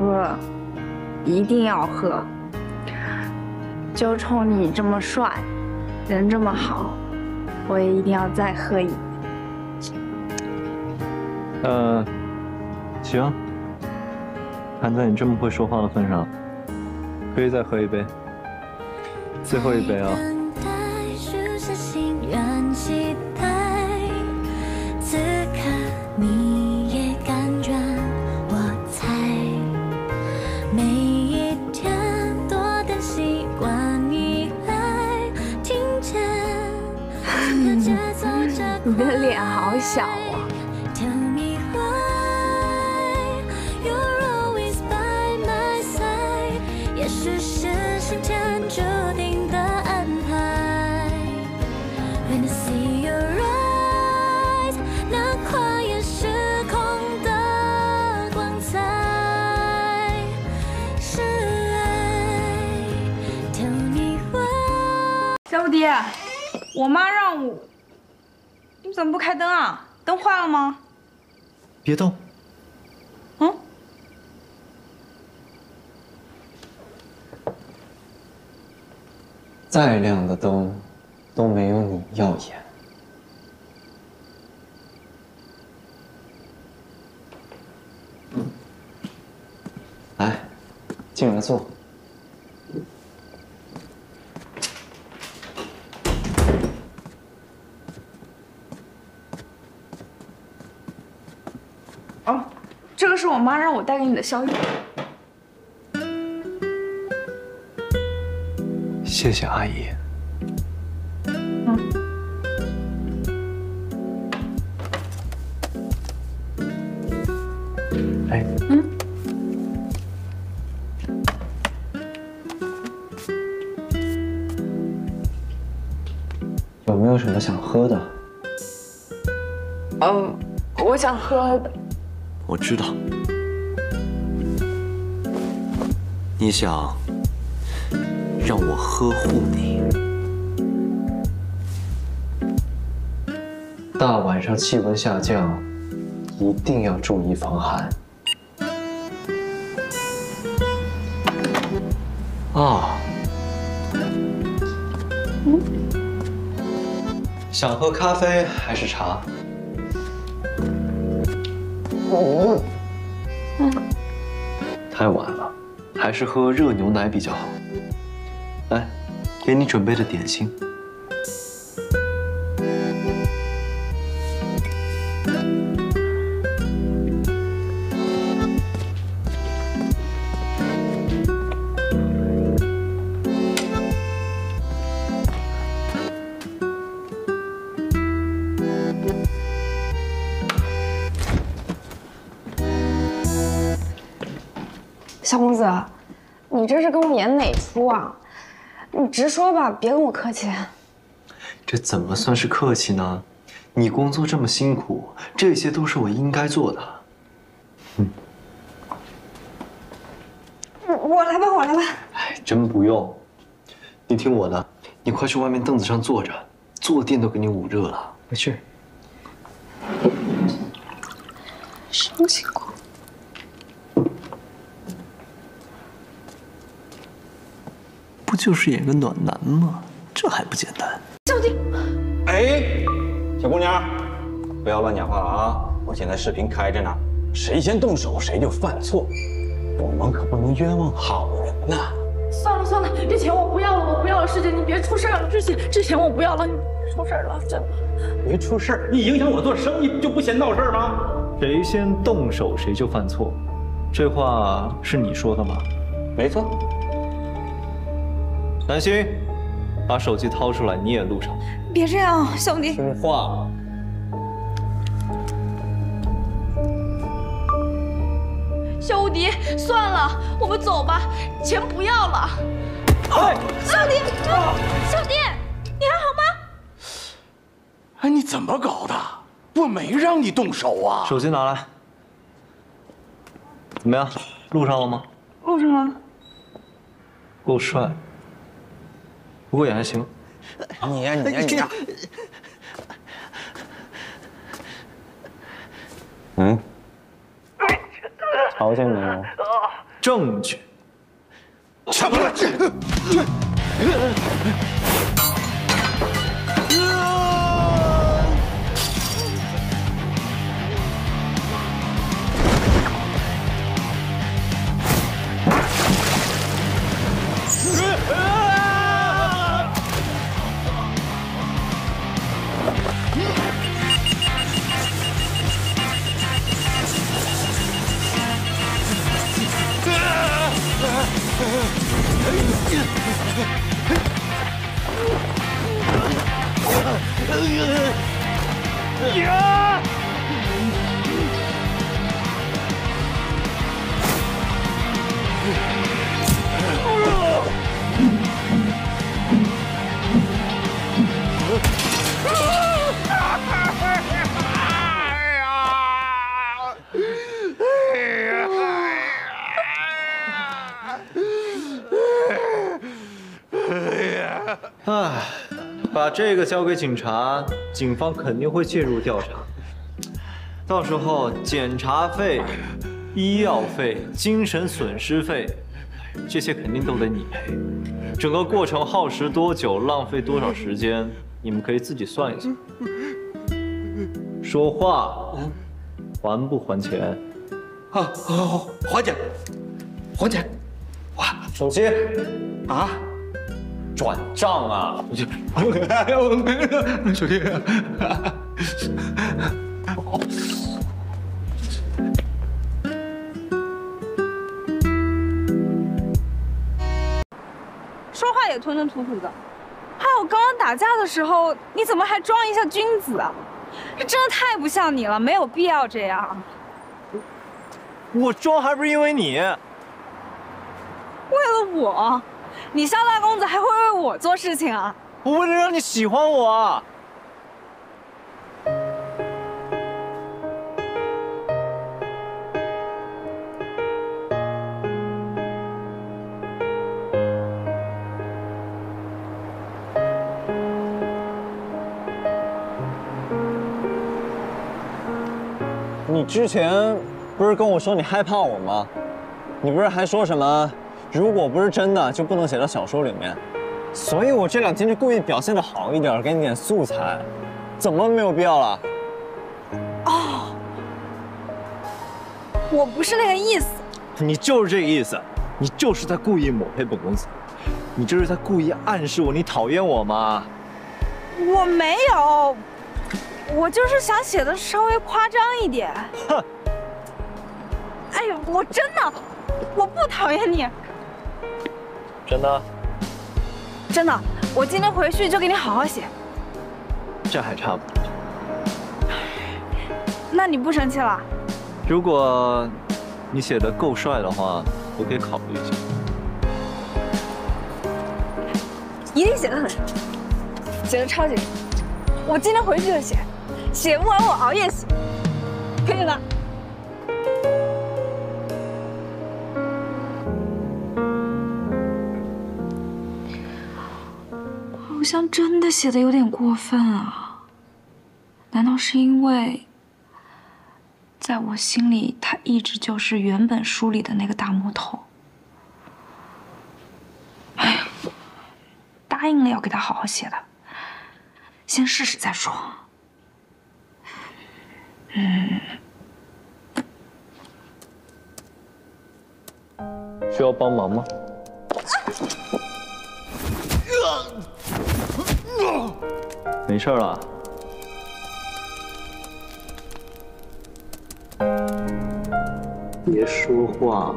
喝，一定要喝。就冲你这么帅，人这么好，我也一定要再喝一杯。呃，行，看在你这么会说话的份上，可以再喝一杯，最后一杯啊。小。吗？别动。嗯。再亮的灯，都没有你耀眼。来，进来坐。这个是我带给你的宵夜。谢谢阿姨。嗯。哎。嗯。有没有什么想喝的？嗯，我想喝。我知道，你想让我呵护你。大晚上气温下降，一定要注意防寒。啊，嗯，想喝咖啡还是茶？嗯，太晚了，还是喝热牛奶比较好。来，给你准备的点心。出啊？你直说吧，别跟我客气。这怎么算是客气呢？你工作这么辛苦，这些都是我应该做的。嗯，我我来吧，我来吧。哎，真不用。你听我的，你快去外面凳子上坐着，坐垫都给你捂热了。快去。什么情况？不就是演个暖男吗？这还不简单？小弟，哎，小姑娘，不要乱讲话了啊！我现在视频开着呢，谁先动手谁就犯错，我们可不能冤枉好人呐。算了算了，这钱我不要了，我不要了，师姐你别出事了，这钱这钱我不要了，你别出事了，真的。别出事你影响我做生意就不嫌闹事吗？谁先动手谁就犯错，这话是你说的吗？没错。南星，把手机掏出来，你也录上。别这样，小弟。听话。小无敌，算了，我们走吧，钱不要了。哎，小迪，小迪，你还好吗？哎，你怎么搞的？我没让你动手啊！手机拿来。怎么样，录上了吗？录上了。够帅。不过也还行。你呀你呀你呀。嗯？吵醒你了证据什么？证据这个交给警察，警方肯定会介入调查。到时候检查费、医药费、精神损失费，这些肯定都得你赔。整个过程耗时多久，浪费多少时间，你们可以自己算一下。说话，还不还钱？好，好，好，还钱，还钱。哇，手机，啊，转账啊！手机。说话也吞吞吐吐的，还有刚刚打架的时候，你怎么还装一下君子啊？这真的太不像你了，没有必要这样。我装还不是因为你？为了我，你萧大公子还会为我做事情啊？我为了让你喜欢我。你之前不是跟我说你害怕我吗？你不是还说什么，如果不是真的就不能写到小说里面？所以我这两天就故意表现的好一点，给你点素材。怎么没有必要了？哦，我不是那个意思。你就是这个意思，你就是在故意抹黑本公子，你这是在故意暗示我你讨厌我吗？我没有，我就是想写的稍微夸张一点。哼！哎呦，我真的，我不讨厌你，真的？真的，我今天回去就给你好好写。这还差不多。那你不生气了？如果你写的够帅的话，我可以考虑一下。一定写的很帅，写的超级帅。我今天回去就写，写不完我熬夜写，可以吗？好像真的写的有点过分啊！难道是因为，在我心里他一直就是原本书里的那个大魔头？哎呀，答应了要给他好好写的，先试试再说。嗯，需要帮忙吗？没事了。别说话。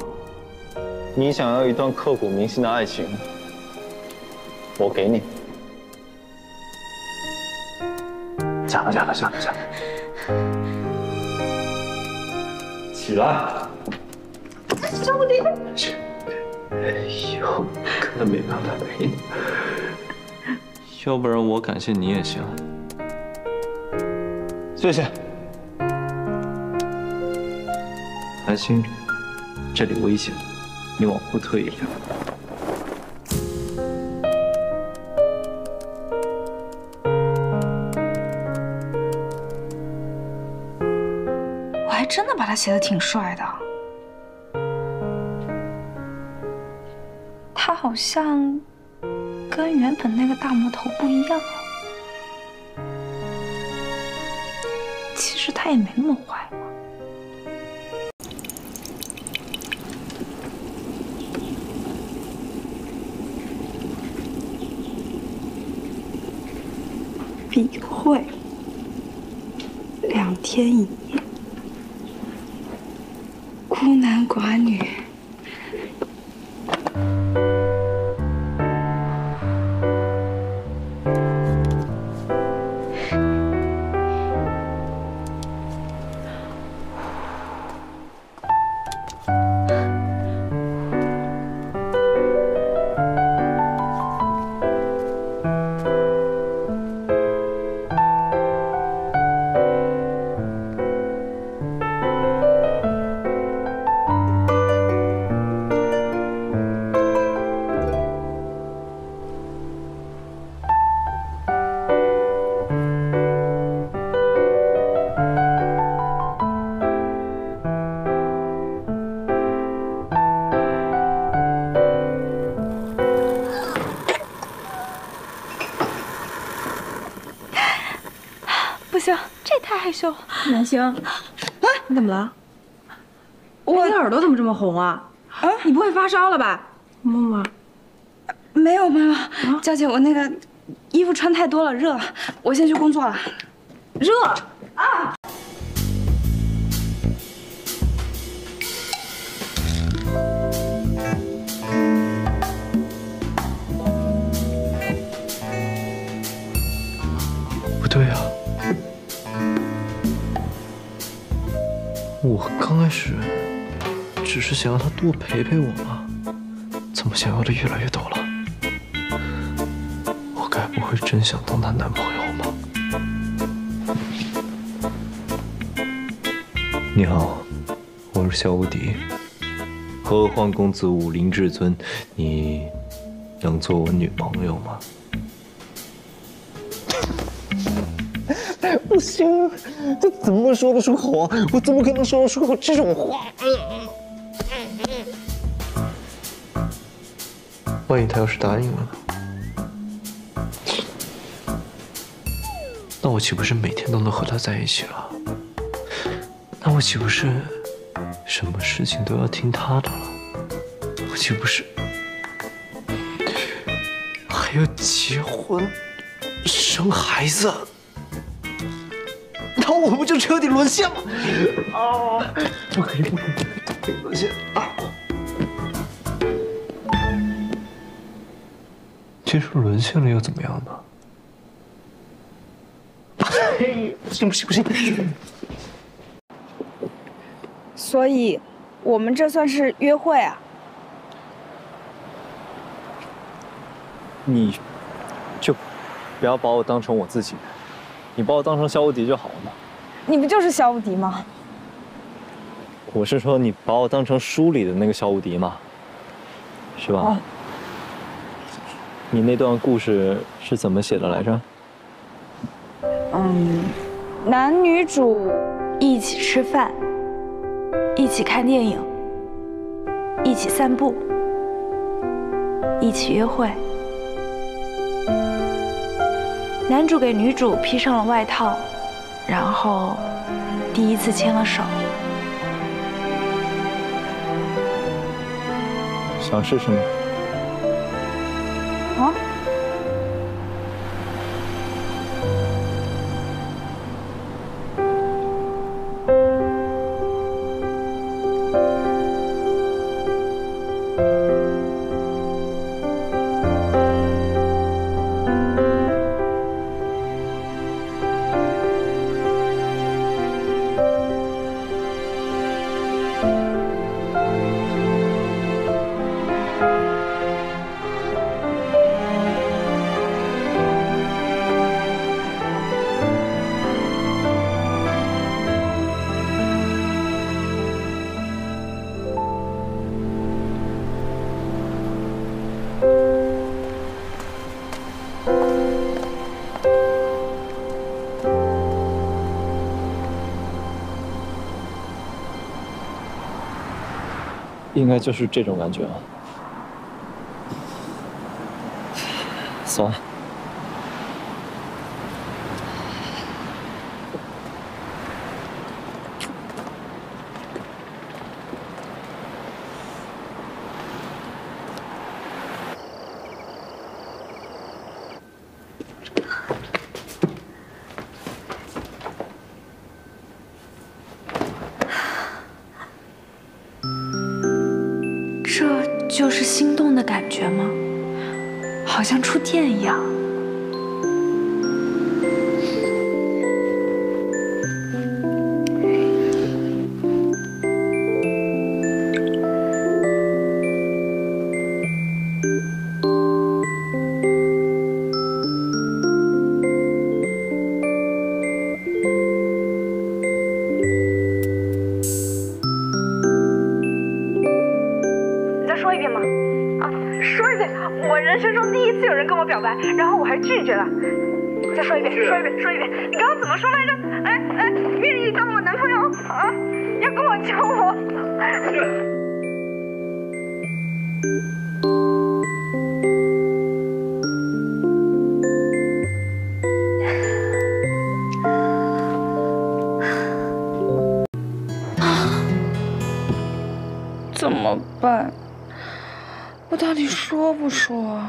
你想要一段刻骨铭心的爱情，我给你。假了，假了，假了，假了。起来。小不点。以后可能没办法陪你，要不然我感谢你也行。谢谢。韩星，这里危险，你往后退一点。我还真的把他写的挺帅的。他好像。跟原本那个大魔头不一样。其实他也没那么坏嘛。笔会，两天一夜，孤男寡女。南星，哎，你怎么了？我你耳朵怎么这么红啊？啊，你不会发烧了吧？摸摸。没有没有，娇姐，我那个衣服穿太多了，热，我先去工作了。热。只是想让他多陪陪我吗，怎么想要的越来越多了？我该不会真想当她男朋友吧？你好，我是萧无敌，何欢公子武林至尊，你能做我女朋友吗？不行，这怎么说得出口啊？我怎么可能说得出口这种话？万一他要是答应了呢？那我岂不是每天都能和他在一起了？那我岂不是什么事情都要听他的了？我岂不是还要结婚、生孩子？那我不就彻底沦陷了？啊！不可以，不可以，不可以沦陷啊！其实沦陷了又怎么样呢？不行不行不行！所以，我们这算是约会啊？你，就不要把我当成我自己，你把我当成萧无敌就好了嘛。你不就是萧无敌吗？我是说，你把我当成书里的那个萧无敌嘛，是吧？哦你那段故事是怎么写的来着？嗯，男女主一起吃饭，一起看电影，一起散步，一起约会。男主给女主披上了外套，然后第一次牵了手。想试试吗？应该就是这种感觉了算了。表白，然后我还拒绝了。再说一遍，说一遍，说一遍！你刚刚怎么说来着？哎哎，愿意当我男朋友啊？要跟我交往？怎么办？我到底说不说？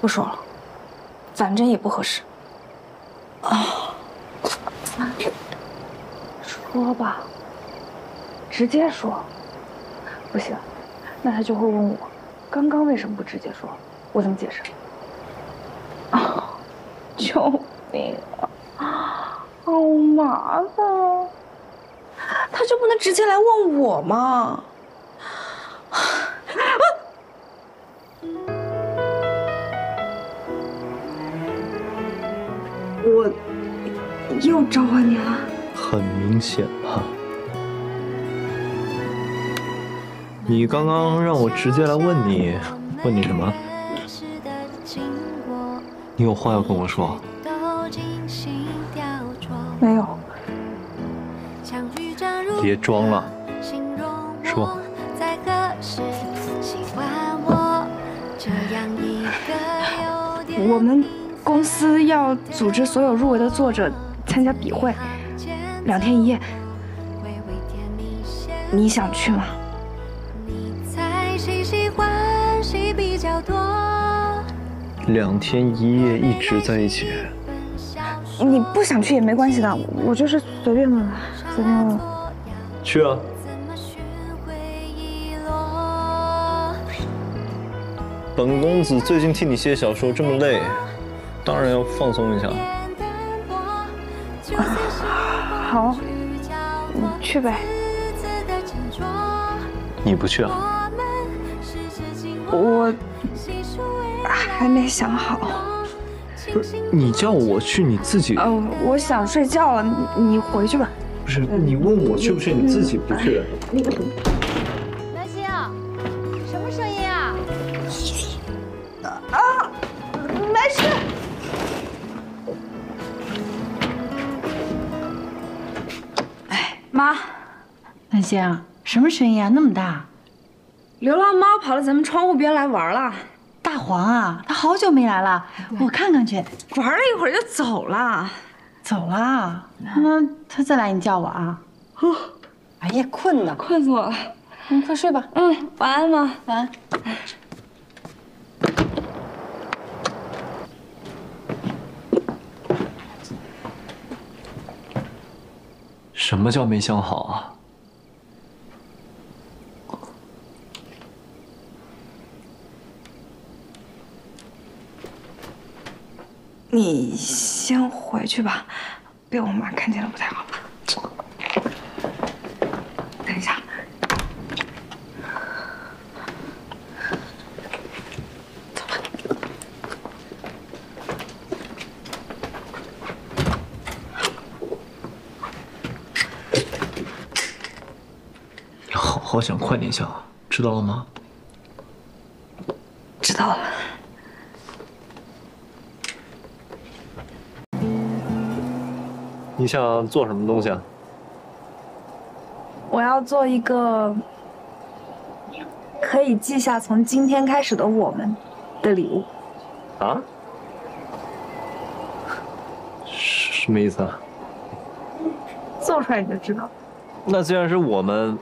不说了，反正也不合适。啊说吧，直接说。不行，那他就会问我，刚刚为什么不直接说？我怎么解释？啊！救命啊！好麻烦啊！他就不能直接来问我吗？又召唤你了。很明显吧？你刚刚让我直接来问你，问你什么？你有话要跟我说？没有，别装了，说。我们公司要组织所有入围的作者参加笔会，两天一夜。你想去吗？两天一夜一直在一起，你不想去也没关系的，我就是随便问问，随便问问。去啊！本公子最近替你写小说这么累，当然要放松一下。好，你去呗。你不去啊？我还没想好。不是你叫我去，你自己呃，我想睡觉了，你你回去吧。不是你问我去不去，你自己不去。南星，什么声音啊？那么大？流浪猫跑到咱们窗户边来玩了，大黄啊，它好久没来了，我看看去。玩了一会儿就走了。走了？那它再来你叫我啊？哎呀，困呢，困死我了。你快睡吧。嗯，晚安，妈。晚安。什么叫没想好啊？你先回去吧，被我妈看见了不太好吧。等一下，你好好想，快点想，知道了吗？想做什么东西啊？我要做一个可可以记下从今天开始的我们的礼物。啊？什么意思啊？做出来你就知道。那既然是我们，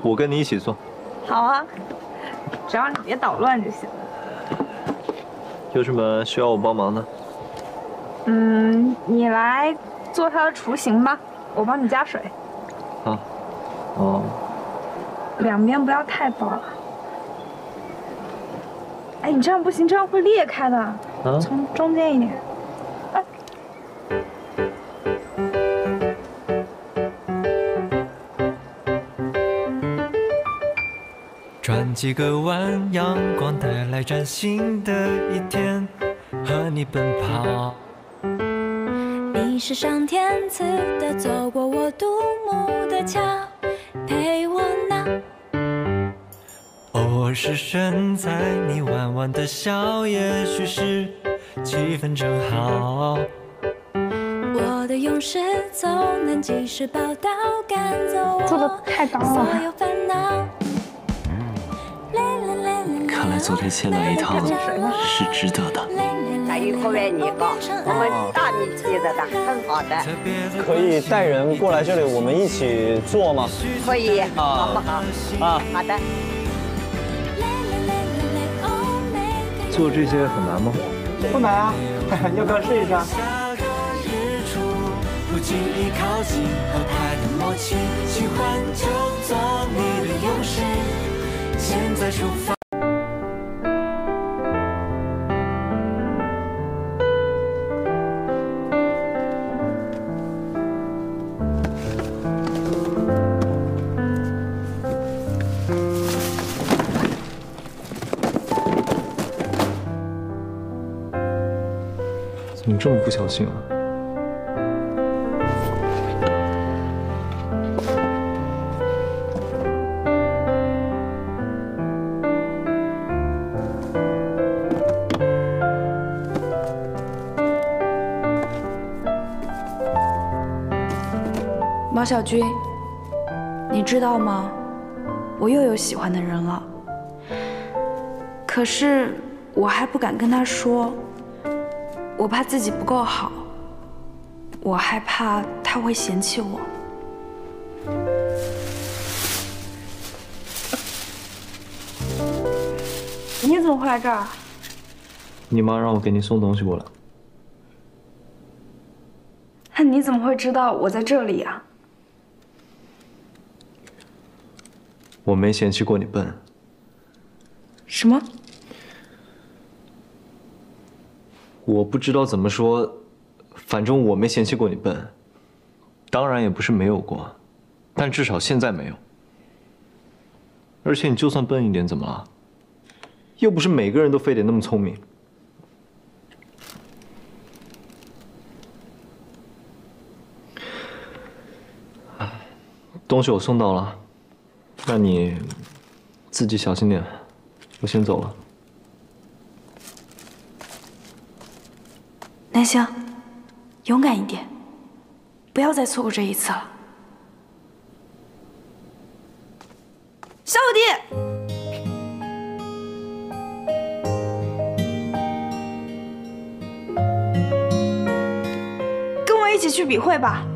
我跟你一起做。好啊，只要你别捣乱就行。有什么需要我帮忙的？嗯，你来做它的雏形吧，我帮你加水。啊。哦。两边不要太薄了。哎，你这样不行，这样会裂开的。啊。从中间一点。转几个弯，阳光带来崭新的一天，和你奔跑。你是上天赐的，走过我独木的桥，陪我闹。偶尔失身，在你弯弯的笑，也许是气氛正好。我的勇士总能及时报道，赶走我做的太棒了。所有烦恼。看来做这些来一趟是值得的。大鱼口愿意搞，我们大米提的的，很好的。可以带人过来这里，我们一起做吗？可以，好不好？啊，好的。做这些很难吗？不难啊，要不要试一试？不经意靠近，合拍的默契，喜欢就做你的勇士。现在出发。这么不小心啊？毛小军，你知道吗？我又有喜欢的人了，可是我还不敢跟他说，我怕自己不够好，我害怕他会嫌弃我。你怎么会来这儿？你妈让我给你送东西过来。那你怎么会知道我在这里呀？我没嫌弃过你笨。什么？我不知道怎么说，反正我没嫌弃过你笨。当然也不是没有过，但至少现在没有。而且你就算笨一点，怎么了？又不是每个人都非得那么聪明。东西我送到了。那你自己小心点，我先走了。南星，勇敢一点，不要再错过这一次了。小五弟，跟我一起去笔会吧。